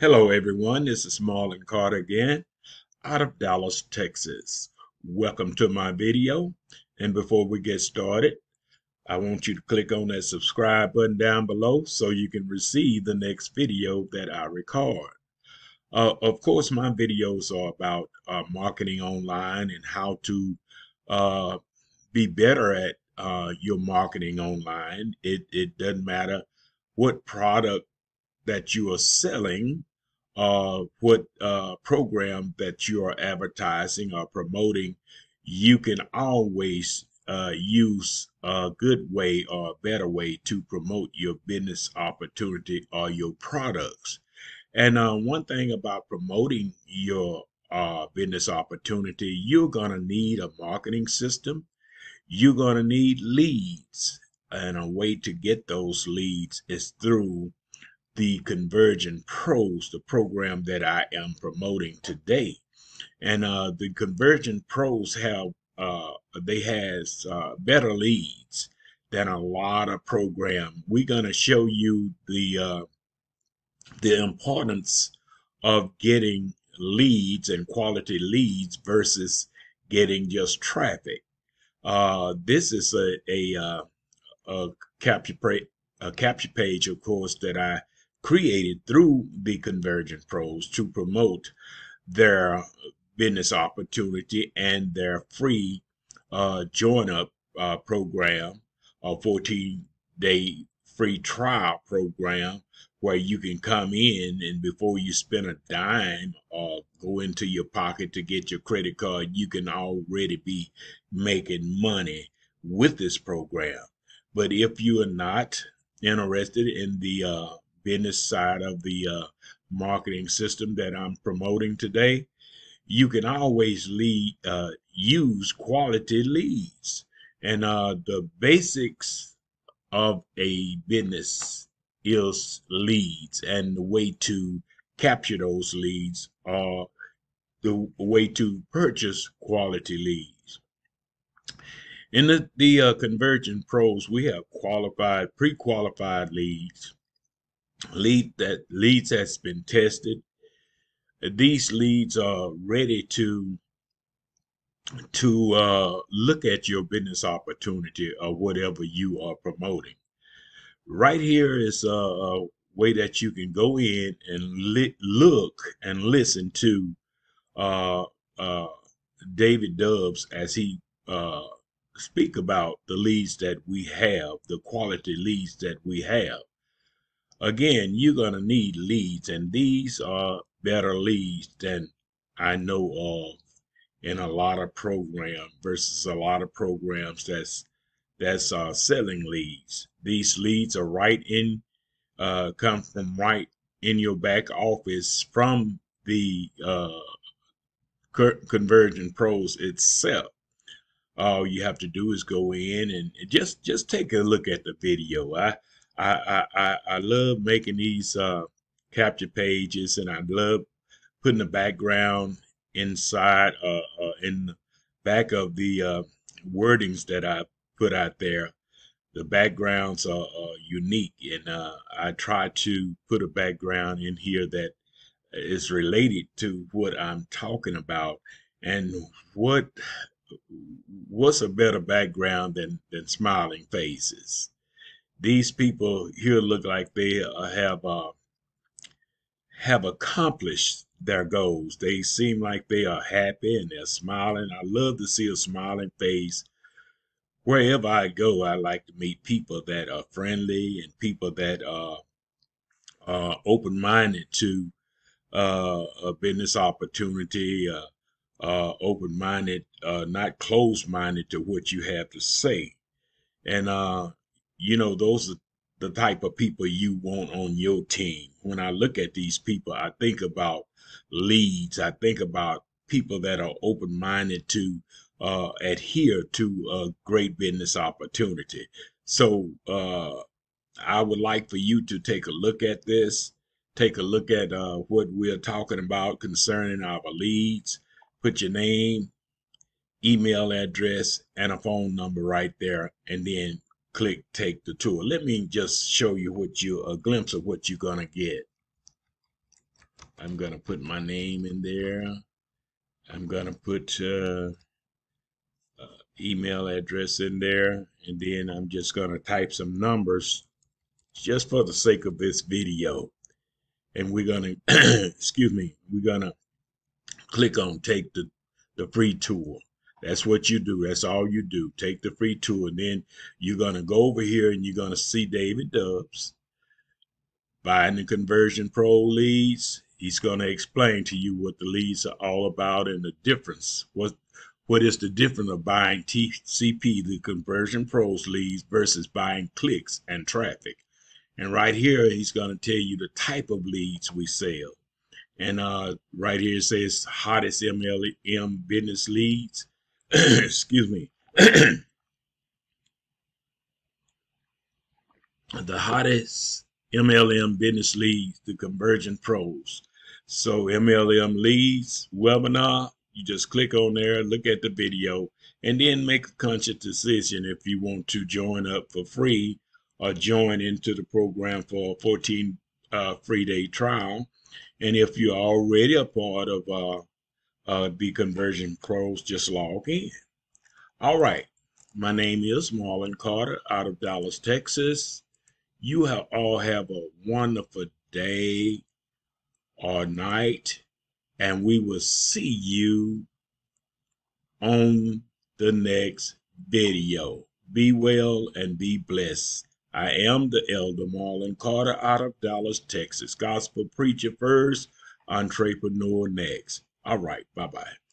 Hello, everyone. This is Marlin Carter again out of Dallas, Texas. Welcome to my video. And before we get started, I want you to click on that subscribe button down below so you can receive the next video that I record. Uh, of course, my videos are about uh, marketing online and how to uh, be better at uh, your marketing online. It, it doesn't matter what product that you are selling uh, what uh, program that you are advertising or promoting, you can always uh, use a good way or a better way to promote your business opportunity or your products. And uh, one thing about promoting your uh, business opportunity, you're going to need a marketing system. You're going to need leads. And a way to get those leads is through the Conversion Pros, the program that I am promoting today. And uh, the Conversion Pros have uh, they has uh, better leads than a lot of program. We're gonna show you the uh, the importance of getting leads and quality leads versus getting just traffic. Uh, this is a a, uh, a capture a capture page, of course, that I created through the Conversion Pros to promote their business opportunity and their free uh, join up uh, program, a 14 day free trial program where you can come in and before you spend a dime or go into your pocket to get your credit card, you can already be making money with this program. But if you are not interested in the uh, business side of the uh, marketing system that I'm promoting today, you can always lead, uh, use quality leads. And uh, the basics of a business is leads, and the way to capture those leads are the way to purchase quality leads. In the, the uh, Conversion Pros, we have qualified, pre-qualified leads lead that leads that's been tested. These leads are ready to to uh, look at your business opportunity or whatever you are promoting. Right here is a, a way that you can go in and li- look and listen to uh, uh, David Dubs as he uh, speak about the leads that we have, the quality leads that we have. Again, you're going to need leads, and these are better leads than I know of in a lot of programs versus a lot of programs that's that's uh, selling leads. These leads are right in, uh, come from right in your back office from the uh, Conversion Pros itself. All you have to do is go in and just just take a look at the video. I I, I, I love making these uh, capture pages and I love putting the background inside uh, uh, in the back of the uh, wordings that I put out there. The backgrounds are, are unique and uh, I try to put a background in here that is related to what I'm talking about and what what's a better background than than smiling faces these people here look like they uh, have uh, have accomplished their goals. They seem like they are happy and they're smiling. I love to see a smiling face. Wherever I go, I like to meet people that are friendly and people that are, are open-minded to uh, a business opportunity, uh, uh, open-minded, uh, not closed-minded to what you have to say. And uh, you know, those are the type of people you want on your team. When I look at these people, I think about leads. I think about people that are open minded to uh, adhere to a great business opportunity. So uh, I would like for you to take a look at this, take a look at uh, what we're talking about concerning our leads. Put your name, email address, and a phone number right there, and then click take the tour. Let me just show you what you a glimpse of what you're gonna get. I'm to put my name in there. I'm to put uh, uh, email address in there. And then I'm just to type some numbers just for the sake of this video. And we're to, excuse me, we're to click on take the, the free tool. That's what you do. That's all you do. Take the free tool. And then you're going to go over here and you're going to see David Dubs buying the Conversion Pro leads. He's going to explain to you what the leads are all about and the difference. What what is the difference of buying TCP, the Conversion Pros leads, versus buying clicks and traffic? And right here, he's going to tell you the type of leads we sell. And uh, right here it says hottest MLM business leads. Excuse me. the hottest MLM business leads, the Conversion Pros. So MLM leads webinar, you just click on there, look at the video, and then make a conscious decision if you want to join up for free or join into the program for a 14 uh, free day trial. And if you're already a part of uh, uh, the Conversion Pros, just log in. All right. My name is Marlin Carter out of Dallas, Texas. You have all have a wonderful day or night, and we will see you on the next video. Be well and be blessed. I am the Elder Marlin Carter out of Dallas, Texas. Gospel preacher first, entrepreneur next. All right, bye bye.